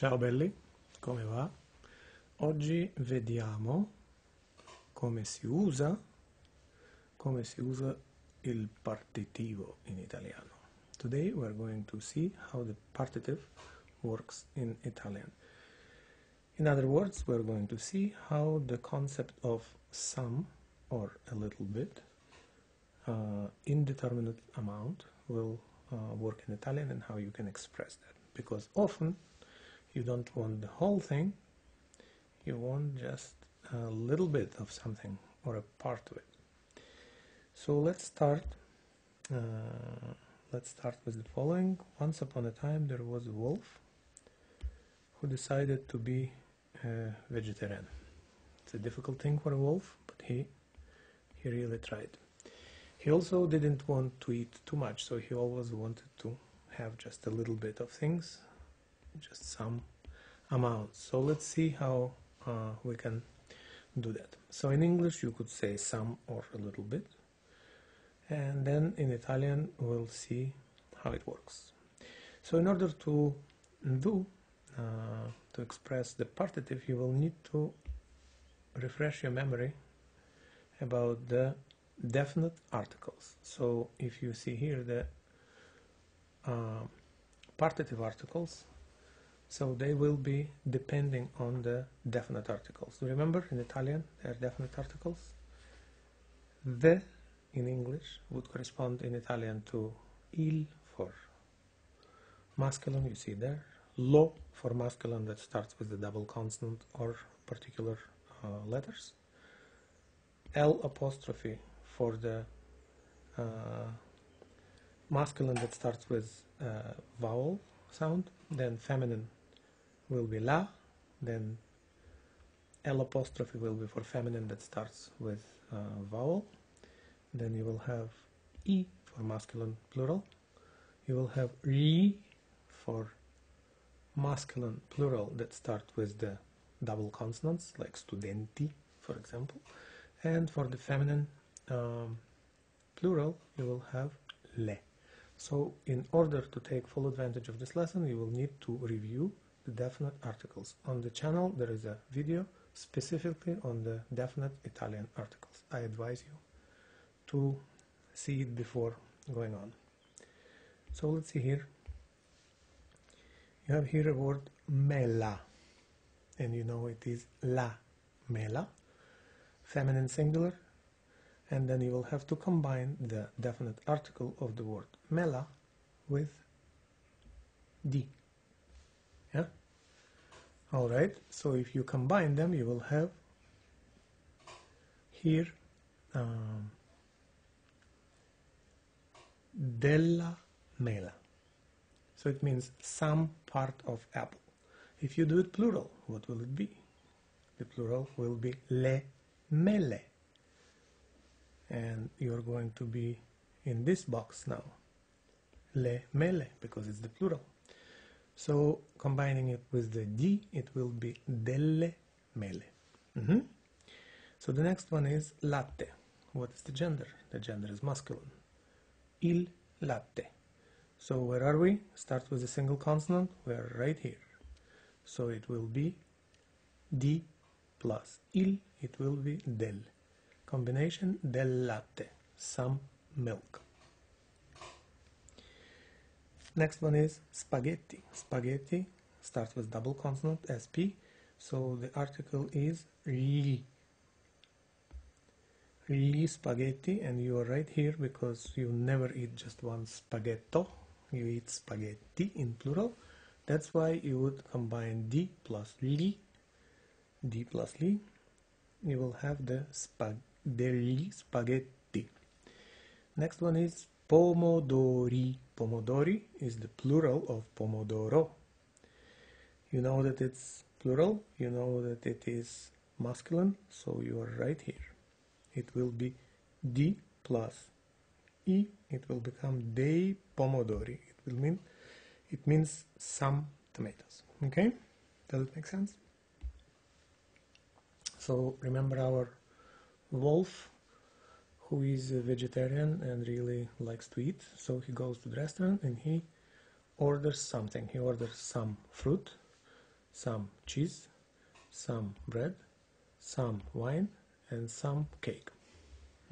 Ciao belli, come va? Oggi vediamo come si usa, come si usa il partitivo in italiano. Today we are going to see how the partitive works in Italian. In other words, we are going to see how the concept of some or a little bit, uh, indeterminate amount, will uh, work in Italian and how you can express that. Because often you don't want the whole thing, you want just a little bit of something or a part of it. So let's start. Uh, let's start with the following. Once upon a time, there was a wolf who decided to be a vegetarian. It's a difficult thing for a wolf, but he he really tried. He also didn't want to eat too much, so he always wanted to have just a little bit of things, just some amount. So let's see how uh, we can do that. So in English you could say some or a little bit, and then in Italian we'll see how it works. So in order to do, uh, to express the partitive, you will need to refresh your memory about the definite articles. So if you see here the uh, partitive articles, so they will be depending on the definite articles. Remember in Italian there are definite articles. The in English would correspond in Italian to il for masculine, you see there. Lo for masculine that starts with the double consonant or particular uh, letters. L apostrophe for the uh, masculine that starts with uh, vowel sound. Then feminine will be la. Then L apostrophe will be for feminine that starts with uh, vowel. Then you will have E for masculine plural. You will have gli for masculine plural that start with the double consonants like studenti for example and for the feminine um, plural you will have le so in order to take full advantage of this lesson you will need to review definite articles. On the channel there is a video specifically on the definite Italian articles. I advise you to see it before going on. So let's see here. You have here a word mela. And you know it is la mela feminine singular. And then you will have to combine the definite article of the word mela with di yeah all right so if you combine them you will have here um, della mela so it means some part of apple. If you do it plural, what will it be? The plural will be le mele. And you're going to be in this box now. Le mele, because it's the plural. So combining it with the di, it will be delle mele. Mm -hmm. So the next one is latte. What is the gender? The gender is masculine. Il latte. So where are we? Start with a single consonant. We are right here. So it will be D plus il. It will be del. Combination del latte. Some milk. Next one is spaghetti. Spaghetti starts with double consonant sp. So the article is gli. Gli spaghetti and you are right here because you never eat just one spaghetto you eat spaghetti in plural that's why you would combine d plus li d plus li you will have the spag spaghetti next one is pomodori. Pomodori is the plural of pomodoro. You know that it's plural you know that it is masculine so you are right here. It will be d plus e it will become dei pomodori. It will mean it means some tomatoes okay? Does it make sense? So remember our wolf who is a vegetarian and really likes to eat so he goes to the restaurant and he orders something he orders some fruit some cheese, some bread, some wine, and some cake.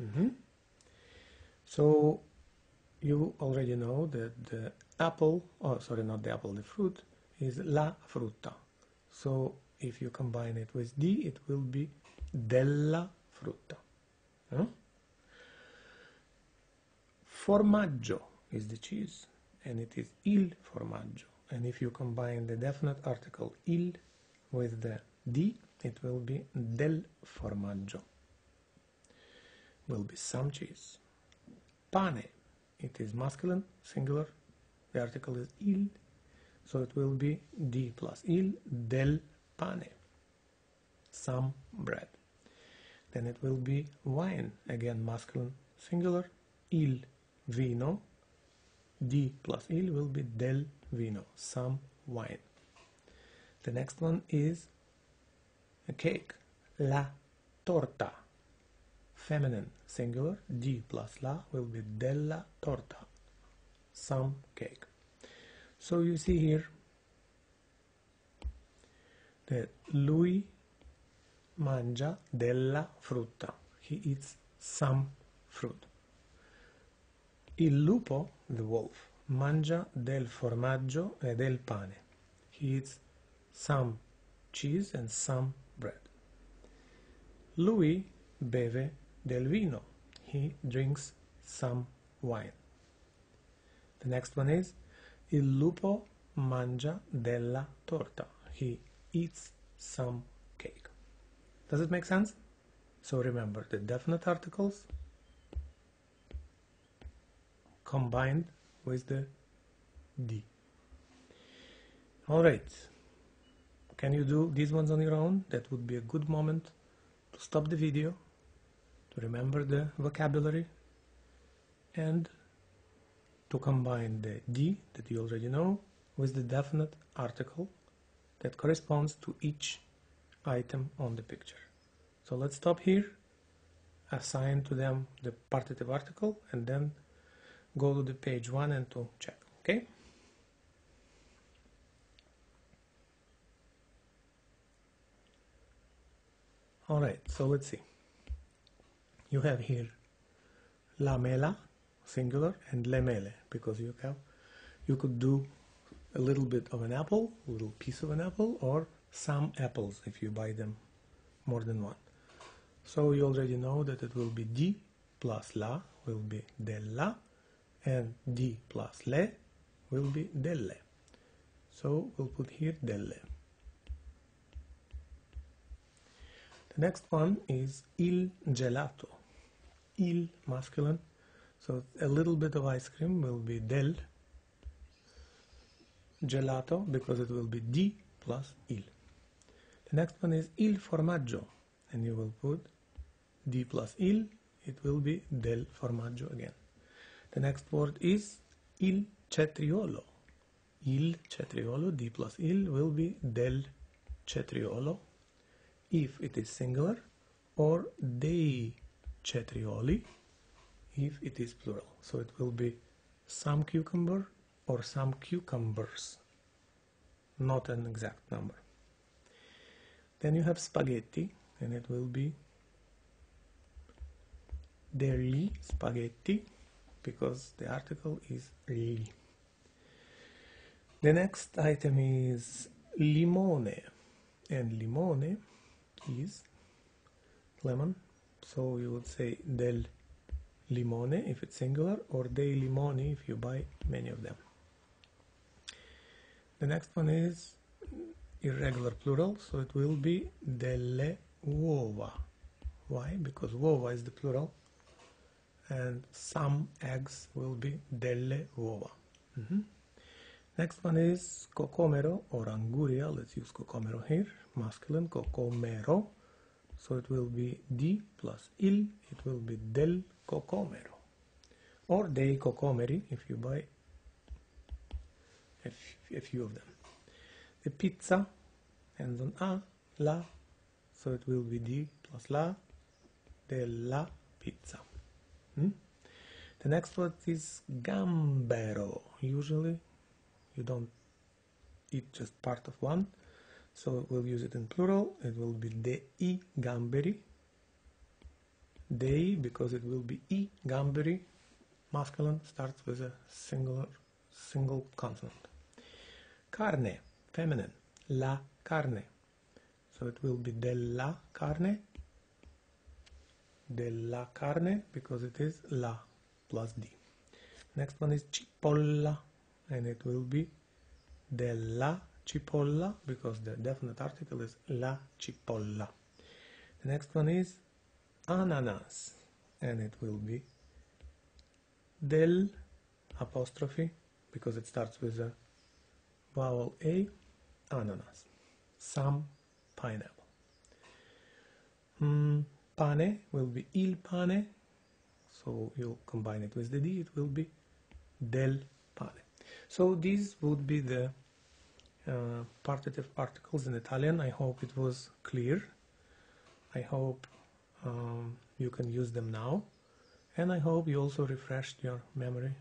Mhm. So you already know that the apple, oh sorry, not the apple, the fruit is la frutta. So if you combine it with D, it will be della frutta. Huh? Formaggio is the cheese, and it is il formaggio. And if you combine the definite article il with the d, it will be del formaggio. Will be some cheese. Pane, it is masculine, singular. The article is il, so it will be d plus il del pane. Some bread. Then it will be wine, again masculine, singular. Il vino, D plus il will be del vino, some wine. The next one is a cake, la torta, feminine, singular, D plus la will be della torta, some cake. So you see here that lui mangia della frutta. He eats some fruit. Il lupo, the wolf, mangia del formaggio e del pane. He eats some cheese and some bread. Lui beve del vino. He drinks some wine. The next one is Il lupo mangia della torta. He eats some cake. Does it make sense? So remember the definite articles combined with the D. Alright. Can you do these ones on your own? That would be a good moment to stop the video, to remember the vocabulary, and to combine the D that you already know with the definite article that corresponds to each item on the picture. So let's stop here, assign to them the partitive article, and then go to the page 1 and to check, okay? Alright, so let's see. You have here la mela, singular, and le mele, because you have, you could do a little bit of an apple, a little piece of an apple, or some apples if you buy them more than one. So you already know that it will be d plus la will be della, and d plus le will be delle. So we'll put here delle. The next one is il gelato. Il masculine. So a little bit of ice cream will be del gelato because it will be d plus il. The next one is il formaggio and you will put d plus il, it will be del formaggio again. The next word is il cetriolo. Il cetriolo, di plus il will be del cetriolo if it is singular or dei cetrioli if it is plural. So it will be some cucumber or some cucumbers, not an exact number. Then you have spaghetti and it will be degli spaghetti because the article is li. The next item is limone and limone is lemon. So you would say del limone if it's singular or dei limoni if you buy many of them. The next one is irregular plural so it will be delle uova. Why? Because uova is the plural and some eggs will be delle uova. Mhm. next one is cocomero or anguria. Let's use cocomero here. Masculine cocomero. So it will be di plus il. It will be del cocomero. Or dei cocomeri if you buy a few of them. The pizza ends on a la. So it will be di plus la. Della pizza Hmm? the next word is gambero usually you don't eat just part of one So we'll use it in plural. It will be dei gamberi. Dei because it will be i gamberi. Masculine starts with a singular single consonant. Carne, feminine. La carne. So it will be della carne. Della carne because it is la plus d. Next one is cipolla and it will be della cipolla because the definite article is la cipolla. The next one is ananas and it will be del apostrophe because it starts with a vowel A, ananas. Some pineapple. Mm, pane will be il pane, so you combine it with the D, it will be del pane. So these would be the uh, partitive articles in Italian. I hope it was clear. I hope um, you can use them now. And I hope you also refreshed your memory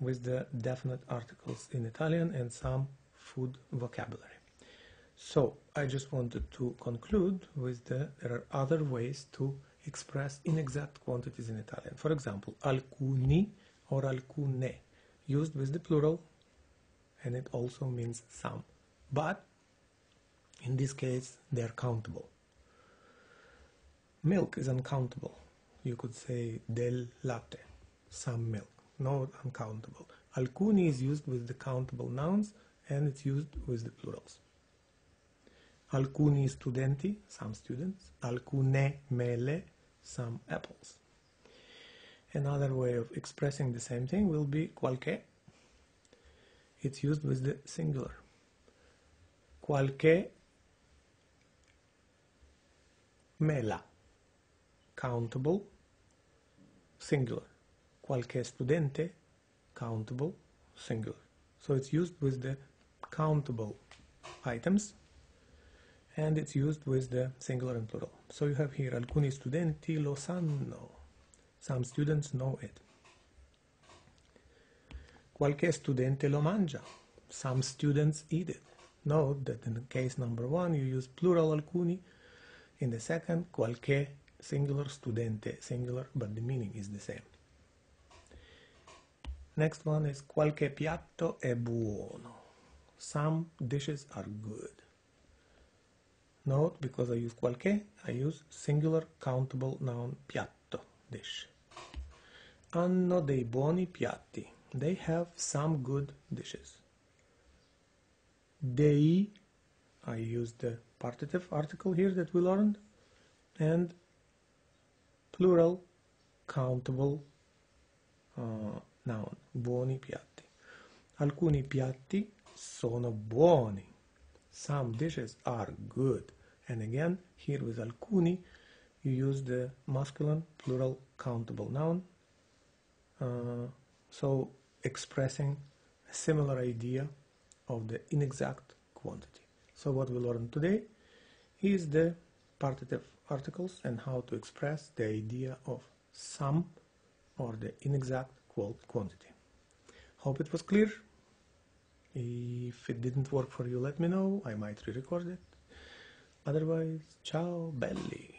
with the definite articles in Italian and some food vocabulary. So I just wanted to conclude with the there are other ways to express inexact quantities in Italian. For example, alcuni or alcune used with the plural and it also means some. But in this case, they are countable. Milk is uncountable. You could say del latte, some milk, no uncountable. Alcuni is used with the countable nouns and it's used with the plurals. Alcuni studenti, some students. Alcune mele, some apples. Another way of expressing the same thing will be qualche it's used with the singular. Qualche mela, countable, singular. Qualche studente, countable, singular. So it's used with the countable items and it's used with the singular and plural. So you have here alcuni studenti lo sanno. Some students know it. Qualche studente lo mangia. Some students eat it. Note that in the case number one, you use plural alcuni. In the second, qualche singular studente singular, but the meaning is the same. Next one is qualche piatto è buono. Some dishes are good. Note, because I use qualche, I use singular countable noun piatto, dish. Hanno dei buoni piatti they have some good dishes. Dei, I use the partitive article here that we learned, and plural countable uh, noun, buoni piatti. Alcuni piatti sono buoni. Some dishes are good. And again, here with alcuni, you use the masculine plural countable noun. Uh, so expressing a similar idea of the inexact quantity. So what we learned today is the partitive articles and how to express the idea of some or the inexact quantity. Hope it was clear. If it didn't work for you, let me know. I might re-record it. Otherwise, ciao belli.